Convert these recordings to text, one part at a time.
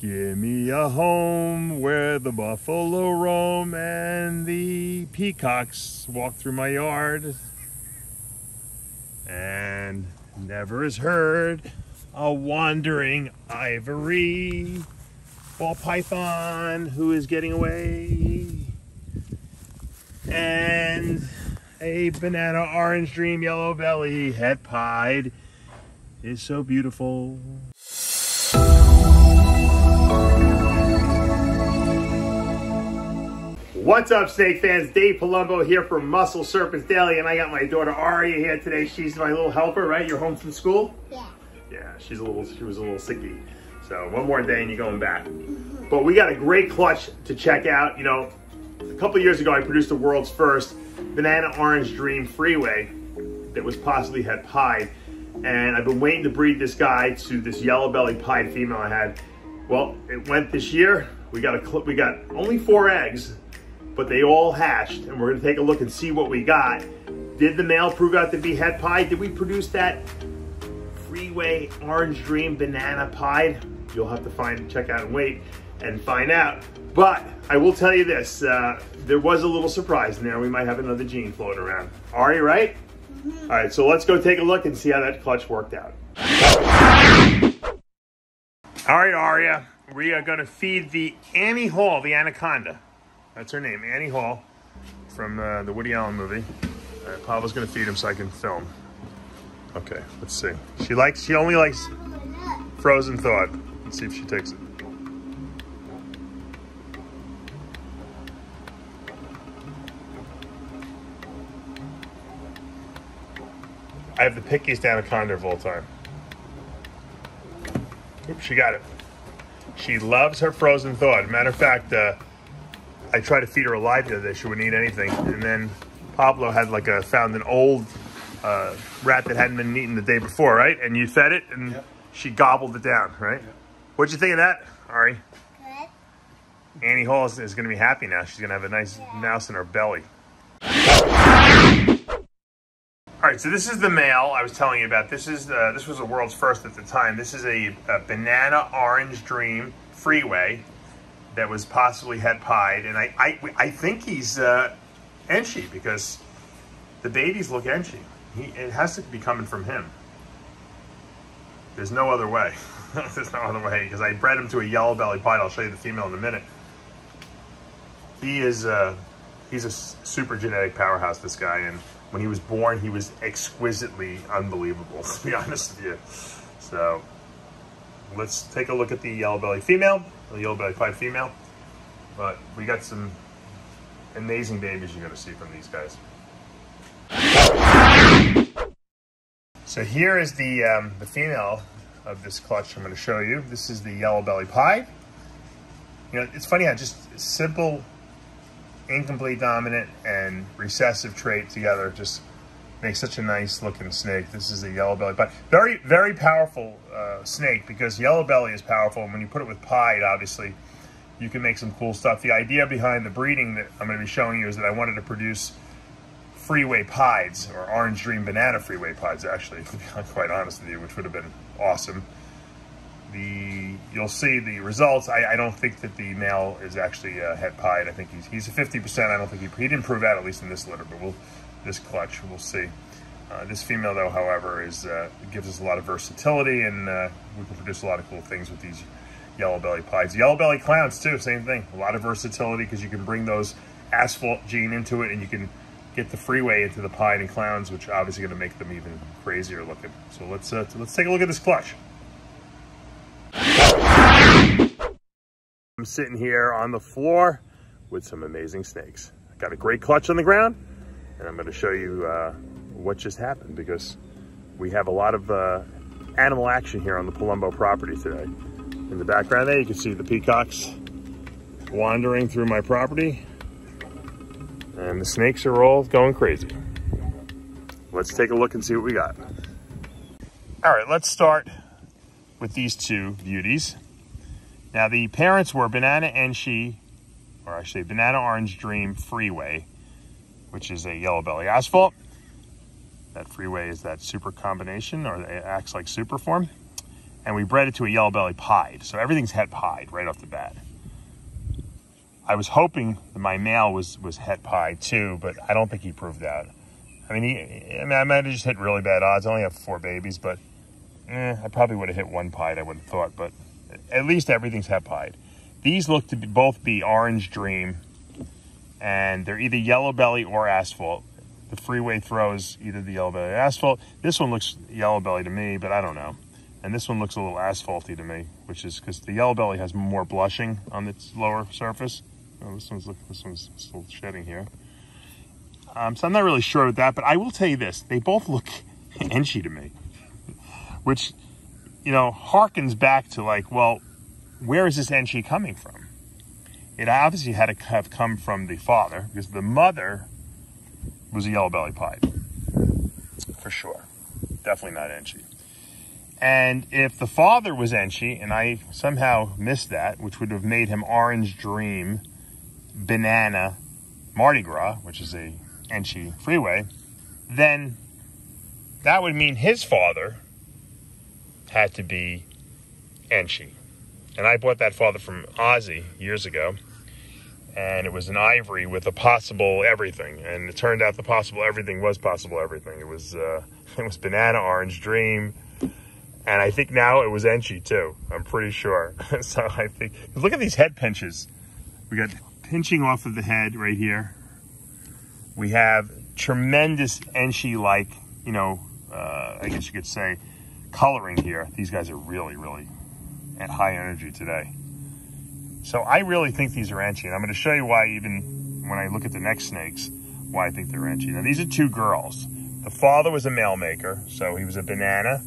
Give me a home where the buffalo roam and the peacocks walk through my yard. And never is heard a wandering ivory ball python who is getting away. And a banana orange dream yellow belly het pied is so beautiful. What's up, snake fans? Dave Palumbo here for Muscle Serpents Daily, and I got my daughter Aria here today. She's my little helper, right? You're home from school? Yeah. Yeah, she's a little. She was a little sicky. So one more day and you're going back. But we got a great clutch to check out. You know, a couple years ago I produced the world's first banana orange dream freeway that was possibly het pied, and I've been waiting to breed this guy to this yellow belly pied female I had. Well, it went this year. We got a we got only four eggs but they all hatched and we're gonna take a look and see what we got. Did the male prove out to be het pie? Did we produce that freeway orange dream banana pied? You'll have to find, check out and wait and find out. But I will tell you this, uh, there was a little surprise in there. We might have another gene floating around. Are you right? Mm -hmm. All right, so let's go take a look and see how that clutch worked out. All right, Aria, we are gonna feed the Annie Hall, the anaconda. That's her name, Annie Hall, from uh, the Woody Allen movie. Uh, Pablo's gonna feed him so I can film. Okay, let's see. She likes, she only likes frozen thawed. Let's see if she takes it. I have the pickiest anaconda of all time. Oops, she got it. She loves her frozen thawed. Matter of fact, uh, I tried to feed her alive the other day. She wouldn't eat anything. And then Pablo had like a found an old uh, rat that hadn't been eaten the day before, right? And you fed it, and yep. she gobbled it down, right? Yep. What'd you think of that, Ari? Good. Annie Hall is, is going to be happy now. She's going to have a nice yeah. mouse in her belly. All right, so this is the male I was telling you about. This is uh, this was the world's first at the time. This is a, a banana orange dream freeway that was possibly het pied, and I I, I think he's uh, Enchi because the babies look Enchi. He, it has to be coming from him. There's no other way. There's no other way because I bred him to a yellow belly pied. I'll show you the female in a minute. He is uh, he's a super genetic powerhouse. This guy, and when he was born, he was exquisitely unbelievable. To be honest with you, so let's take a look at the yellow belly female the yellow belly pied female. But we got some amazing babies you're to see from these guys. So here is the, um, the female of this clutch I'm to show you. This is the yellow belly pied. You know, it's funny how just simple, incomplete dominant and recessive trait together just makes such a nice looking snake. This is the yellow belly, but very, very powerful uh, snake because yellow belly is powerful. And when you put it with pied, obviously, you can make some cool stuff. The idea behind the breeding that I'm going to be showing you is that I wanted to produce freeway pieds or orange dream banana freeway pieds, actually, to be quite honest with you, which would have been awesome. The You'll see the results. I, I don't think that the male is actually uh, het pied. I think he's, he's a 50%. I don't think he, he didn't prove that, at least in this litter, but we'll this clutch. We'll see. Uh, this female, though, however, is uh, gives us a lot of versatility, and uh, we can produce a lot of cool things with these yellow belly pieds. Yellow belly clowns, too, same thing. A lot of versatility because you can bring those asphalt gene into it, and you can get the freeway into the pied and clowns, which obviously going to make them even crazier looking. So let's uh, let's take a look at this clutch. I'm sitting here on the floor with some amazing snakes. Got a great clutch on the ground and I'm going to show you uh, what just happened because we have a lot of uh, animal action here on the Palumbo property today. In the background there, you can see the peacocks wandering through my property and the snakes are all going crazy. Let's take a look and see what we got. All right, let's start with these two beauties. Now the parents were Banana Enchi, or actually Banana Orange Dream Freeway which is a yellow belly asphalt. That freeway is that super combination, or it acts like super form. and we bred it to a yellow belly pied. So everything's het pied right off the bat. I was hoping that my male was was het pied too, but I don't think he proved that. I mean, he, I mean, I might have just hit really bad odds. I only have four babies, but eh, I probably would have hit one pied. I would have thought, but at least everything's het pied. These look to be, both be orange dream, and they're either yellow belly or asphalt. The freeway throws either the yellow belly or asphalt. This one looks yellow belly to me, but I don't know. And this one looks a little asphalty to me, which is because the yellow belly has more blushing on its lower surface. Oh, this one's this one's still shedding here. Um, so I'm not really sure of that, but I will tell you this: they both look Enchi to me, which you know harkens back to like, well, where is this Enchi coming from? It obviously had to have come from the father because the mother was a yellow belly pied, for sure. Definitely not enchi And if the father was enchi and I somehow missed that, which would have made him Orange Dream banana Mardi Gras, which is a Enchi freeway, then that would mean his father had to be Enchi. And I bought that father from Ozzy years ago. And it was an ivory with a possible everything. And it turned out the possible everything was possible everything. It was uh, it was banana orange dream. And I think now it was Enchi too. I'm pretty sure. so I think look at these head pinches. We got pinching off of the head right here. We have tremendous Enchi-like, you know, uh, I guess you could say, coloring here. These guys are really, really at high energy today. So I really think these are Enchi. And I'm going to show you why even when I look at the next snakes, why I think they're Enchi. Now, these are two girls. The father was a male maker, so he was a banana,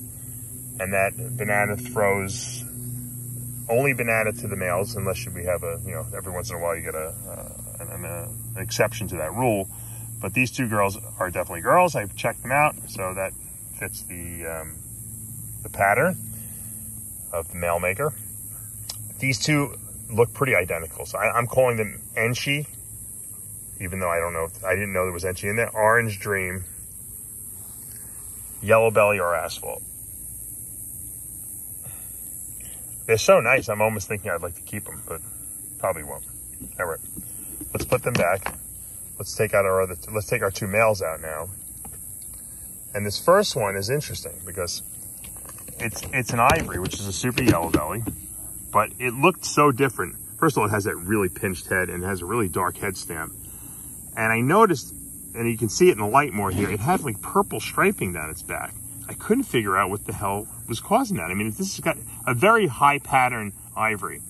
and that banana throws only banana to the males, unless we have a, you know, every once in a while you get a, an, an, exception to that rule. But these two girls are definitely girls. I've checked them out, so that fits the um, the pattern of the male maker. These two look pretty identical, so I, am calling them Enchi, even though I don't know, if, I didn't know there was Enchi in there. Orange Dream, Yellow Belly, or Asphalt. They're so nice. I'm almost thinking I'd like to keep them, but probably won't. All right, let's put them back. Let's take out our other. Let's take our two males out now. And this first one is interesting because it's it's an ivory, which is a super yellow belly, but it looked so different. First of all, it has that really pinched head and it has a really dark head stamp. And I noticed, and you can see it in the light more here, it had like purple striping down its back. I couldn't figure out what the hell was causing that. I mean, this has got a very high pattern ivory.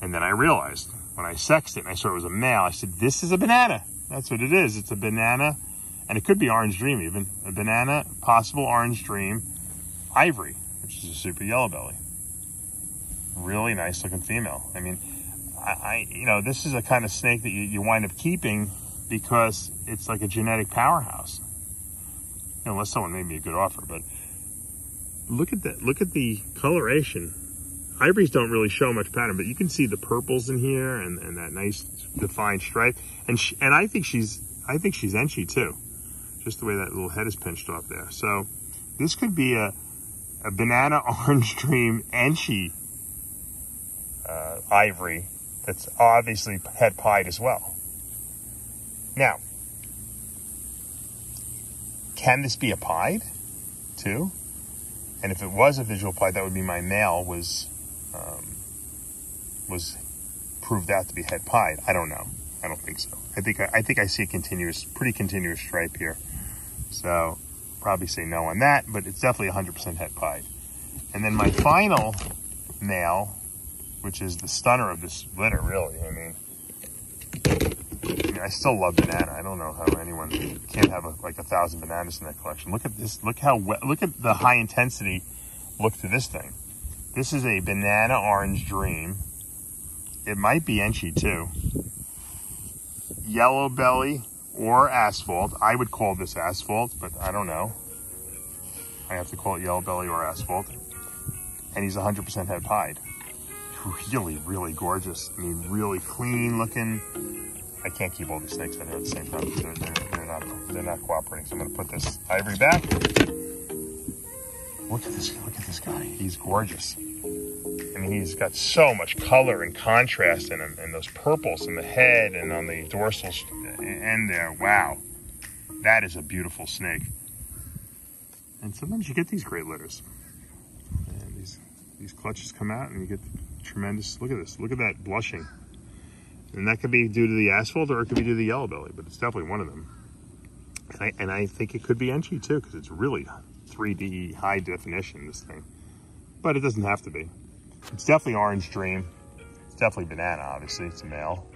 And then I realized when I sexed it and I saw it was a male, I said, this is a banana. That's what it is. It's a banana, and it could be orange dream even. A banana, possible orange dream, ivory, which is a super yellow belly. Really nice looking female. I mean, I, I you know, this is a kind of snake that you, you wind up keeping because it's like a genetic powerhouse unless someone made me a good offer. But look at that. Look at the coloration. Ivories don't really show much pattern, but you can see the purples in here and, and that nice defined stripe. And she, and I think she's I think she's Enchi too, just the way that little head is pinched off there. So this could be a a banana orange dream Enchi uh, ivory that's obviously het pied as well. Now, can this be a pied too? And if it was a visual pied, that would be my male was um, was proved out to be het pied. I don't know. I don't think so. I think I, I think I see a continuous, pretty continuous stripe here. So probably say no on that, but it's definitely 100% het pied. And then my final male, which is the stunner of this litter, really. I mean, I mean, I still love banana. I don't know how anyone can't have a, like a thousand bananas in that collection. Look at this. Look how look at the high intensity look to this thing. This is a banana orange dream. It might be Enchi too. Yellow belly or asphalt. I would call this asphalt, but I don't know. I have to call it yellow belly or asphalt. And he's 100% het pied. Really, really gorgeous. I mean, really clean looking I can't keep all these snakes in here at the same time. They're, they're, they're, not, they're not cooperating. So I'm going to put this ivory back. Look at this, look at this guy. He's gorgeous. I mean, he's got so much color and contrast in him, and those purples in the head and on the dorsal end there. Wow. That is a beautiful snake. And sometimes you get these great litters. And these, these clutches come out and you get tremendous, look at this, look at that blushing. And that could be due to the asphalt or it could be due to the yellow belly, but it's definitely one of them. And I, and I think it could be Enchi too, because it's really 3D high definition, this thing. But it doesn't have to be. It's definitely Orange Dream. It's definitely banana, obviously. It's a male.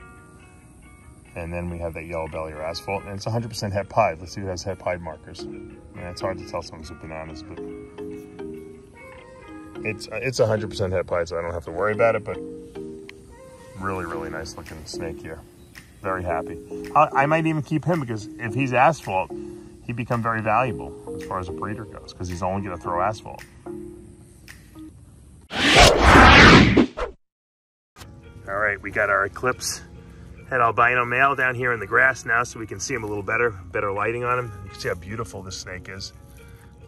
And then we have that yellow belly or asphalt, and it's 100% het pied. Let's see who has het pied markers. And it's hard to tell some of bananas, but it's it's 100% het pied, so I don't have to worry about it. But really, really nice looking snake here. Very happy. I, I might even keep him because if he's asphalt, he'd become very valuable as far as a breeder goes because he's only going to throw asphalt. All right, we got our Eclipse het albino male down here in the grass now so we can see him a little better, better lighting on him. You can see how beautiful this snake is.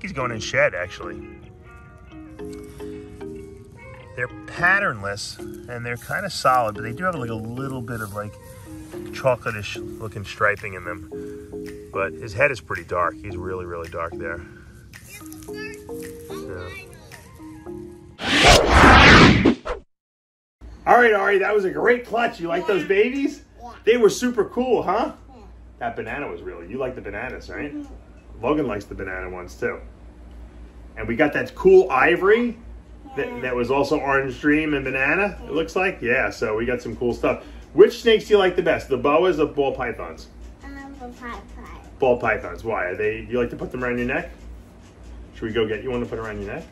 he's going in shed actually. They're patternless and they're kind of solid, but they do have like a little bit of like chocolatish looking striping in them. But his head is pretty dark. He's really, really dark there. All right, Ari, that was a great clutch. You like those babies? They were super cool, huh? That banana was really, you like the bananas, right? Logan likes the banana ones too. And we got that cool ivory that, that was also orange dream and banana, it looks like. Yeah, so we got some cool stuff. Which snakes do you like the best, the boas or ball pythons? Um, ball pythons. Ball pythons, why? Are they, do you like to put them around your neck? Should we go get you one to put around your neck?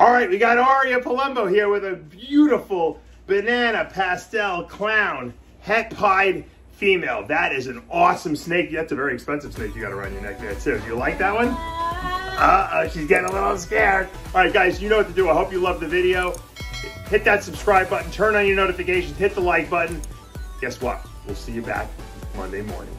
All right, we got Aria Palumbo here with a beautiful banana pastel clown het pied female. That is an awesome snake. That's a very expensive snake you got around your neck there too. Do you like that one? Uh-oh, she's getting a little scared. All right, guys, you know what to do. I hope you love the video. Hit that subscribe button, turn on your notifications, hit the like button. Guess what? We'll see you back Monday morning.